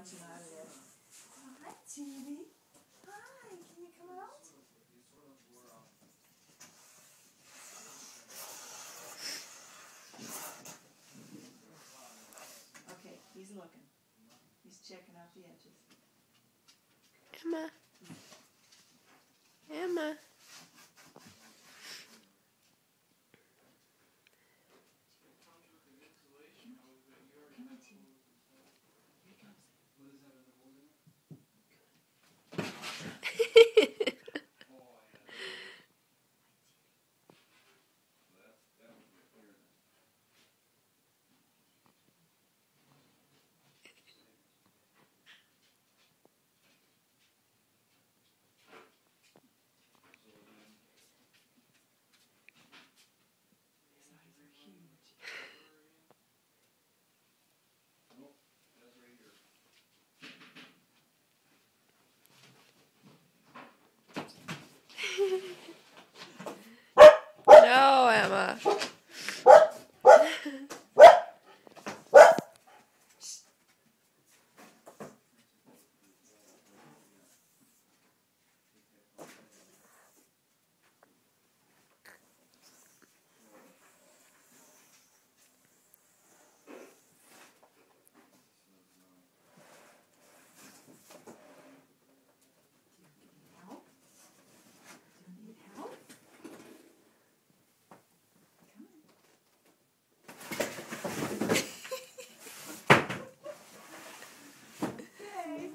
out of there. Oh, hi, Jeannie. Hi, can you come out? Okay, he's looking. He's checking out the edges. Emma. Emma. Come on, Jeannie. Here he comes. His eyes are huge. No, Emma. Help? Do you need help? Come on. Okay.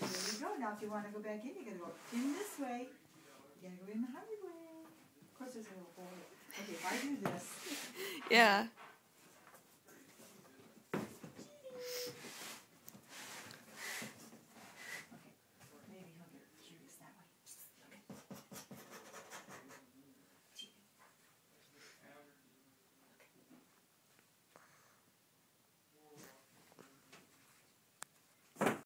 There you go. Now, if you want to go back in, you gotta go in this way. You gotta go in the highway. Of course, there's a little hole. Okay, if I do this, Yeah.